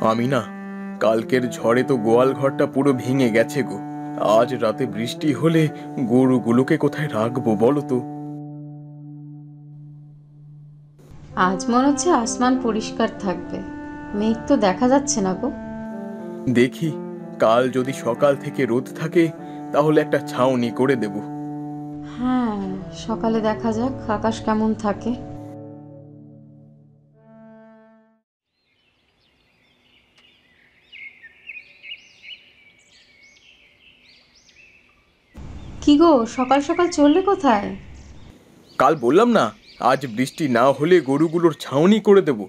আমি না কালকের ঝড়ে তো গোয়াল ঘরটা পুরো ভেঙে গেছে গো। আজ রাতে বৃষ্টি হলে গরুগুলোকে কোথায় রাখব বলো তো? আজ মনে হচ্ছে আসমান পরিষ্কার থাকবে। মেঘ তো দেখা যাচ্ছে না গো। দেখি কাল যদি সকাল থেকে রোদ থাকে তাহলে একটা ছাউনি করে দেব। হ্যাঁ সকালে দেখা যাক, আকাশ কেমন থাকে। কি গো, সকাল সকাল চললে কোথায়? কাল বললাম না, আজ বৃষ্টি না হলে গরুগুলোর ছাউনি করে দেব।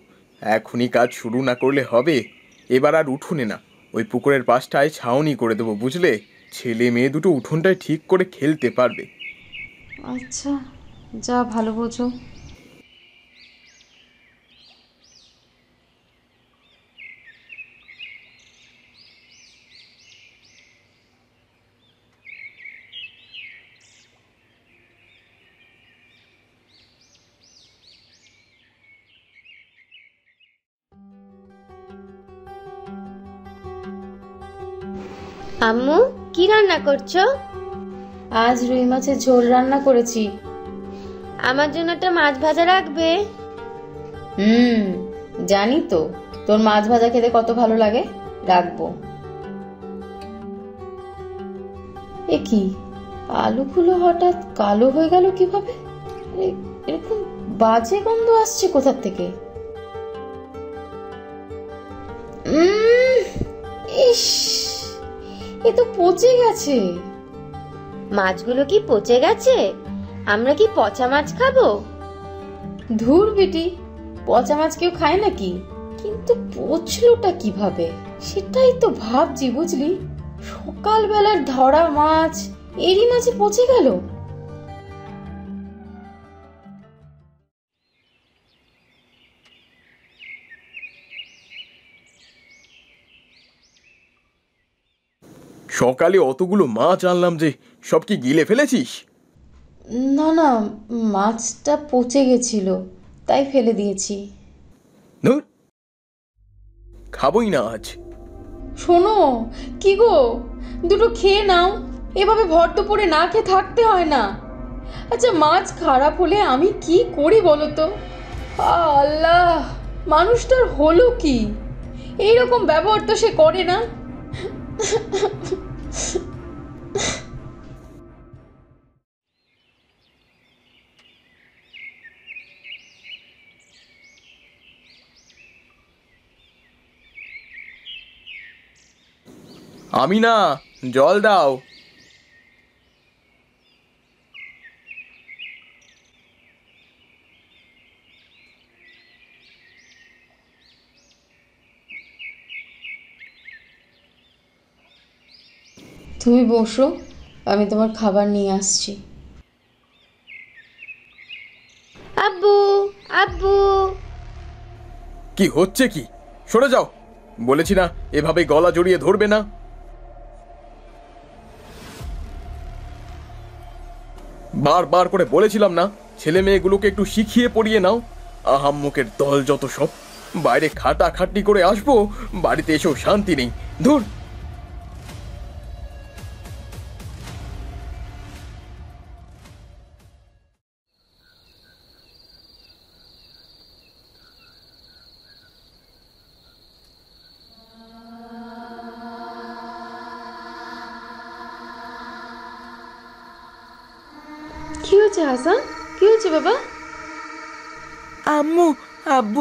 এখনই কাজ শুরু না করলে হবে, এবার আর উঠোনে না। ওই পুকুরের পাশটায় ছাউনি করে দেবো, বুঝলে? ছেলে মেয়ে দুটো উঠোনটায় ঠিক করে খেলতে পারবে। আচ্ছা যা ভালো বোঝো। আম্মু কি রান্না করছ? আজ রুই মাছের ঝোল রান্না করেছি। আমার জন্য একটা মাছ ভাজা রাখবে? হুম জানি তো। তোর মাছ ভাজা খেতে কত ভালো লাগে? রাখব। এ কি? আলুগুলো হঠাৎ কালো হয়ে গেল কীভাবে? এরকম বাজে গন্ধ আসছে কোথার থেকে? ইস এ তো পচে গেছে। মাছগুলো কি পচে গেছে? আমরা কি পচা মাছ খাব? ধুর বেটি, পচা মাছ কেউ খায় নাকি? কিন্তু পচলোটা কীভাবে? সেটাই তো ভাবছি, বুঝলি? সকালবেলার ধরা মাছ, এরই মাঝে পচে গেল। সকালে অতগুলো মাছ আনলাম যে সব কি গিলে ফেলেছিস? না না মাছটা পচে গেছিল তাই ফেলে দিয়েছি। ধুর খাবই না আজ। শোনো কি গো? দুটো খেয়ে নাও এভাবে ভর দুপুরে না খেয়ে থাকতে হয় না। আচ্ছা মাছ খারাপ হলে আমি কি করি বলো তো? আল্লাহ মানুষটার হলো কি? এইরকম ব্যবহার তো সে করে না। আমি না জল দাও। তুমি বসো আমি তোমার খাবার নিয়ে আসছি। আব্বু আব্বু। কি হচ্ছে কি? সরে যাও। বলেছি না এভাবে গলা জড়িয়ে ধরবে না। বারবার করে বলেছিলাম না ছেলে মেয়েগুলোকে একটু শিখিয়ে পড়িয়ে নাও। আহাম্মুকের দল যত সব বাইরে খাটা খাটনি করে আসব বাড়িতে এসেও শান্তি নেই। ধুর।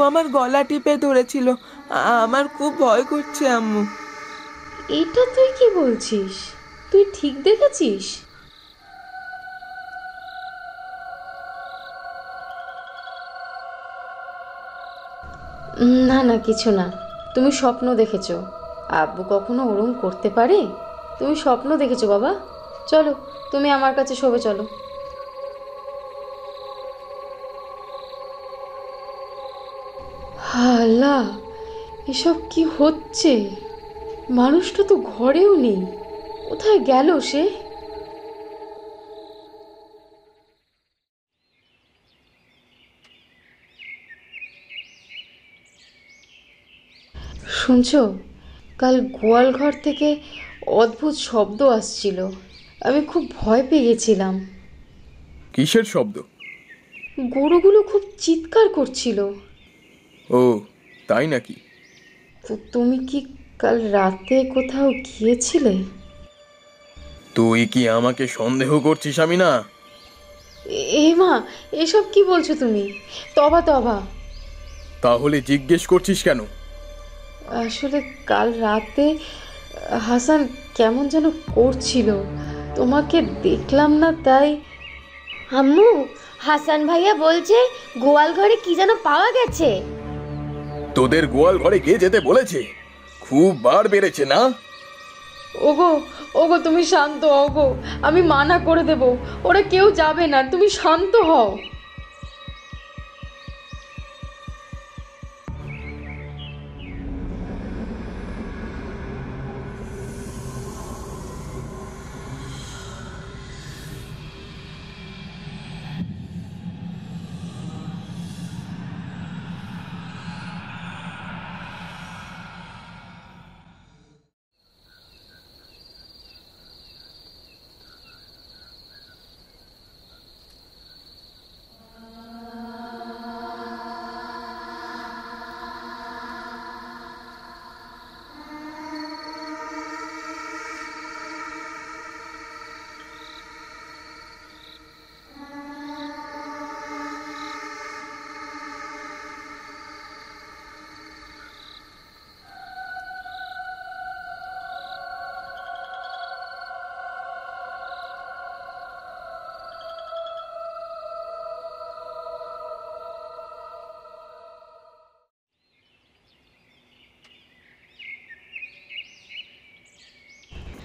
আমার গলা টিপে ধরেছিল। আমার খুব ভয় করছে, আম্মু। এটা তুই কি বলছিস? তুই ঠিক দেখেছিস? না না, কিছু না। তুমি স্বপ্ন দেখেছ। আব্বু কখনো ওরম করতে পারে? তুমি স্বপ্ন দেখেছ, বাবা। চলো, তুমি আমার কাছে শোবে, চলো। হালা এসব কি হচ্ছে? মানুষটা তো ঘরেও নেই। কোথায় গেল সে? শুনছো? কাল গোয়াল ঘর থেকে অদ্ভুত শব্দ আসছিল। আমি খুব ভয় পেয়ে গেছিলাম কিসের শব্দ? গরুগুলো খুব চিৎকার করছিল। ও তাই নাকি? তো তুমি কি কাল রাতে কোথাও গিয়েছিলে? তুই কি আমাকে সন্দেহ করছিস আমি না এ- মা এসব কি বলছো তুমি? তবা তবা। তাহলে জিজ্ঞেস করছিস কেন? আসলে কাল রাতে হাসান কেমন যেন করছিল। তোমাকে দেখলাম না তাই। আম্মু হাসান ভাইয়া বলছে গোয়াল ঘরে কি যেন পাওয়া গেছে। তোদের গোয়াল ঘরে কে যেতে বলেছে? খুব বার বেড়েছে, না? ওগো ওগো, তুমি শান্ত হও গো। আমি মানা করে দেব। ওরা কেউ যাবে না। তুমি শান্ত হও।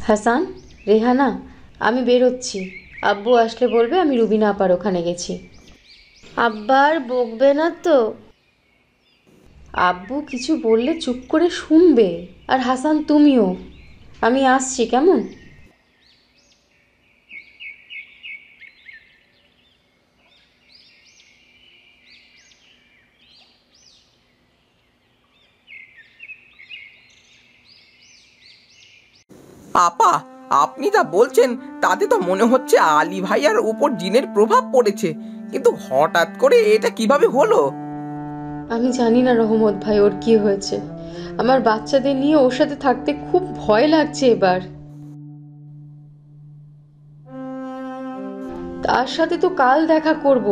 হাসান, রেহানা, আমি বেরোচ্ছি। আব্বু আসলে বলবে আমি রুবিনা আপার ওখানে গেছি। আব্বার বকবে না তো? আব্বু কিছু বললে চুপ করে শুনবে। আর হাসান তুমিও। আমি আসছি, কেমন? আপা, আপনি যা বলছেন তাতে তো মনে হচ্ছে আলী ভাইয়ার উপর জিনের প্রভাব পড়েছে। কিন্তু হঠাৎ করে এটা কীভাবে হলো? আমি জানি না রহমত ভাই, ওর কি হয়েছে। আমার বাচ্চাদের নিয়ে ওর সাথে থাকতে খুব ভয় লাগছে এবার। তার সাথে তো কাল দেখা করব।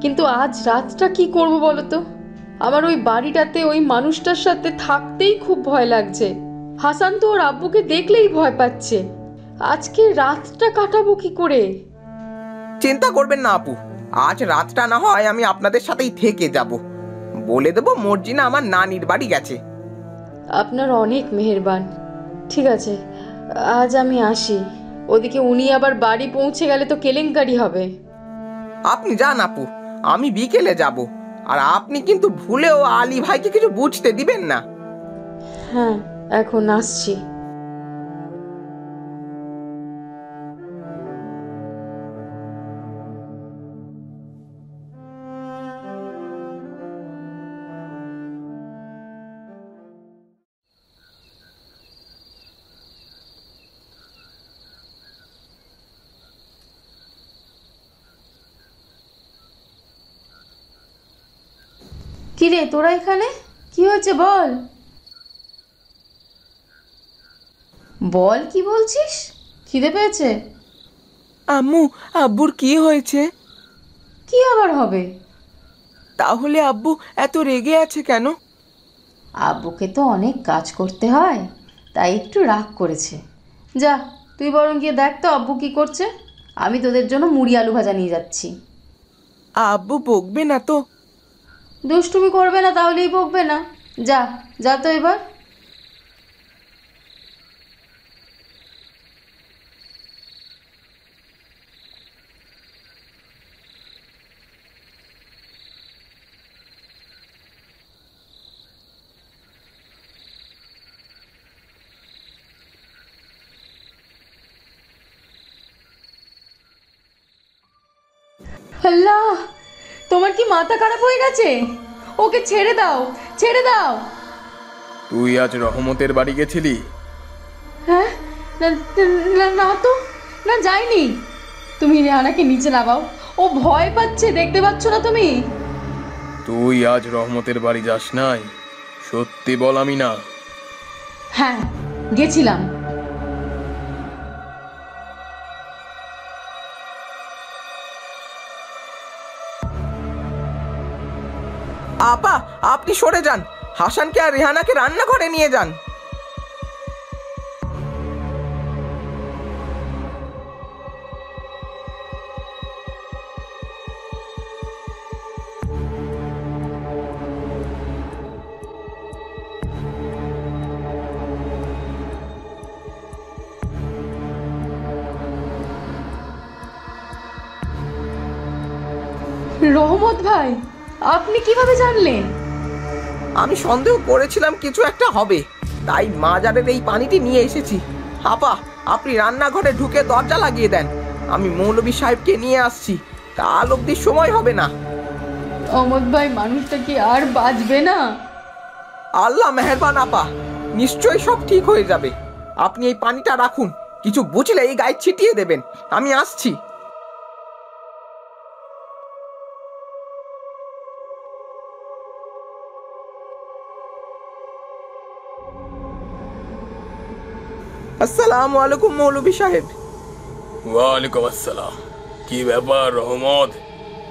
কিন্তু আজ রাতটা কি করব বলো তো? আমার ওই বাড়িটাতে ওই মানুষটার সাথে থাকতেই খুব ভয় লাগছে। হাসান তো ওর আব্বুকে দেখলেই ভয় পাচ্ছে। আজকে রাতটা কাটাবো কি করে? চিন্তা করবেন না আপু। আজ রাতটা না হয় আমি আপনাদের সাথেই থেকে যাব। বলে দেবো মর্জিনা আমার নানির বাড়ি গেছে। আপনার অনেক মেহেরবান। ঠিক আছে আজ আমি আসি। ওদিকে উনি আবার বাড়ি পৌঁছে গেলে তো কেলেঙ্কারি হবে। আপনি যান আপু আমি বিকেলে যাব। আর আপনি কিন্তু ভুলেও আলী ভাইকে কিছু বুঝতে দিবেন না। হ্যাঁ এখন আসছি। কিরে তোরা এখানে? কি হয়েছে বল? বল কি বলছিস? খিদে পেয়েছে? আম্মু আব্বুর কি হয়েছে? কি আবার হবে? তাহলে আব্বু এত রেগে আছে কেন? আব্বুকে তো অনেক কাজ করতে হয় তাই একটু রাগ করেছে। যা তুই বরং গিয়ে দেখ তো আব্বু কি করছে। আমি তোদের জন্য মুড়ি আলু ভাজা নিয়ে যাচ্ছি। আব্বু বকবে না তো? দুষ্টুমি করবে না তাহলেই বকবে না। যা যা তো এবার। আল্লাহ তোমার কি মাথা খারাপ হয়ে গেছে? ওকে ছেড়ে দাও ছেড়ে দাও। তুই আজ রহমতের বাড়ি গেছিলি? হ্যাঁ না তো না যাইনি। তুমি রেহানাকে নিচে নামাও। ও ভয় পাচ্ছে দেখতে পাচ্ছ না তুমি? তুই আজ রহমতের বাড়ি যাস নাই? সত্যি বল আমি না হ্যাঁ গেছিলাম। আপা আপনি সরে যান। হাসানকে আর রেহানাকে রান্নাঘরে নিয়ে যান। রহমত ভাই আপনি কীভাবে জানলেন? আমি সন্দেহ করেছিলাম কিছু একটা হবে। তাই মাজারের এই পানিটি নিয়ে এসেছি। আপা আপনি রান্নাঘরে ঢুকে দরজা লাগিয়ে দেন। আমি মৌলবী সাহেবকে নিয়ে আসছি। কাল অবধি সময় হবে না। অমদ ভাই মানুষটা কি আর বাঁচবে না? আল্লাহ মেহেরবান আপা। নিশ্চয়ই সব ঠিক হয়ে যাবে। আপনি এই পানিটা রাখুন। কিছু বুঝলে এই গায়ে ছিটিয়ে দেবেন। আমি আসছি। আসসালামু আলাইকুম মৌলবী সাহেব। ওয়ালাইকুম আসসালাম। কি ব্যাপার রহমত?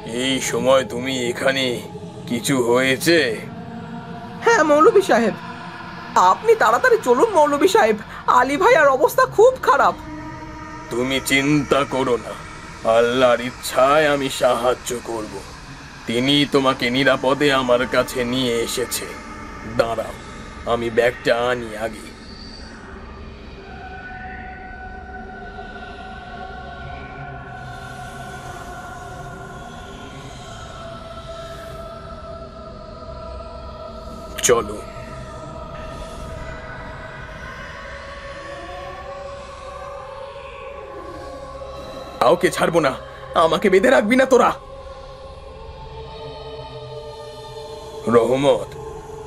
এই সময় তুমি এখানে কিছু হয়েছে? হ্যাঁ মৌলবী সাহেব। আপনি তাড়াতাড়ি চলুন মৌলবী সাহেব। আলী ভাইয়ার অবস্থা খুব খারাপ। তুমি চিন্তা করো না। আল্লাহর ইচ্ছায় আমি সাহায্য করব। তিনি তোমাকে নিরাপদে আমার কাছে নিয়ে এসেছে। দাঁড়াও আমি ব্যাগটা আনি আগে। চলো। কাউকে ছাড়বো না। আমাকে বেঁধে রাখবি না তোরা। রহমত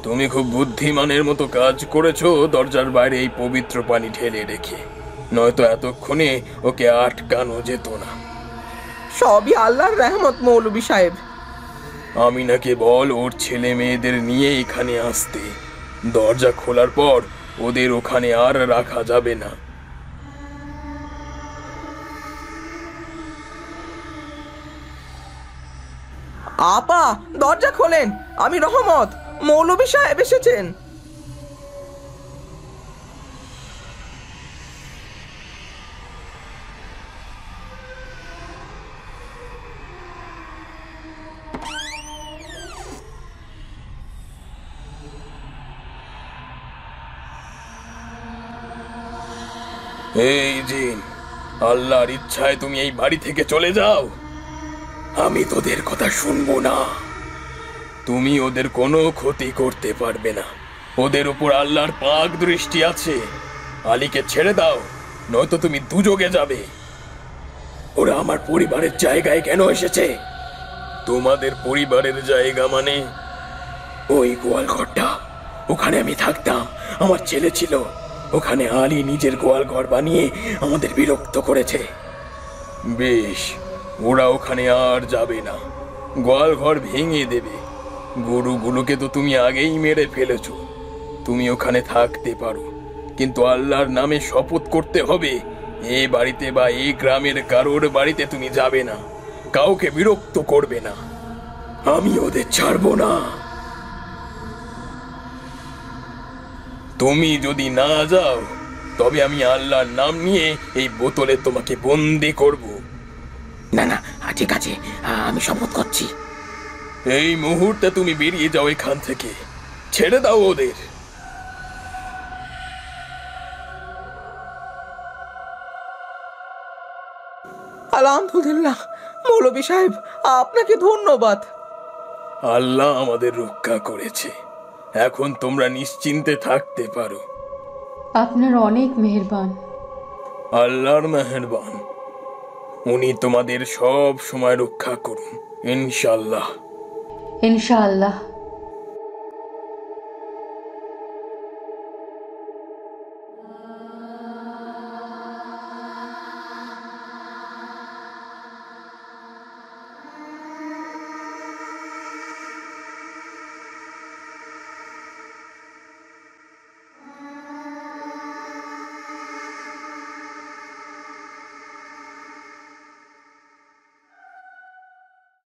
তুমি খুব বুদ্ধিমানের মতো কাজ করেছ দরজার বাইরে এই পবিত্র পানি ঢেলে রেখে। নয়তো এতক্ষণে ওকে আটকানো যেত না। সবই আল্লাহর রহমত মৌলবী সাহেব। আমি নাকি বল ওর ছেলে মেয়েদের নিয়ে এখানে আসতে। দরজা খোলার পর ওদের ওখানে আর রাখা যাবে না। আপা, দরজা খোলেন। আমি রহমত। মৌলবী সাহেব এসেছেন। এই জিন, আল্লাহর ইচ্ছায় তুমি এই বাড়ি থেকে চলে যাও। আমি তোদের কথা শুনব না। তুমি ওদের কোনো ক্ষতি করতে পারবে না। ওদের উপর আল্লাহর পাক দৃষ্টি আছে। আলীকে ছেড়ে দাও, নয়তো তুমি দুযোগে যাবে। ওরা আমার পরিবারের জায়গায় কেন এসেছে? তোমাদের পরিবারের জায়গা মানে? ওই গোয়াল ঘরটা ওখানে আমি থাকতাম। আমার ছেলে ছিল। ওখানে আলী নিজের গোয়াল ঘর বানিয়ে আমাদের বিরক্ত করেছে। বেশ ওরা ওখানে আর যাবে না। গোয়াল ঘর ভেঙে দেবে। গরুগুলোকে তো তুমি আগেই মেরে ফেলেছো। তুমি ওখানে থাকতে পারো কিন্তু আল্লাহর নামে শপথ করতে হবে। এ বাড়িতে বা এই গ্রামের কারোর বাড়িতে তুমি যাবে না। কাউকে বিরক্ত করবে না। আমি ওদের ছাড়বো না। তুমি যদি না যাও তবে আমি আল্লাহর নাম নিয়ে এই বোতলে তোমাকে বন্দি করব। না না ঠিক আছে আমি শপথ করছি। এই মুহূর্তে তুমি বেরিয়ে যাও এখান থেকে। ছেড়ে দাও ওদের। আলহামদুলিল্লাহ মৌলবী সাহেব আপনাকে ধন্যবাদ। আল্লাহ আমাদের রক্ষা করেছে। এখন তোমরা নিশ্চিন্তে থাকতে পারো। আপনার অনেক মেহেরবান। আল্লাহর মেহেরবান। উনি তোমাদের সব সময় রক্ষা করুন ইনশাল্লাহ ইনশাআল্লাহ।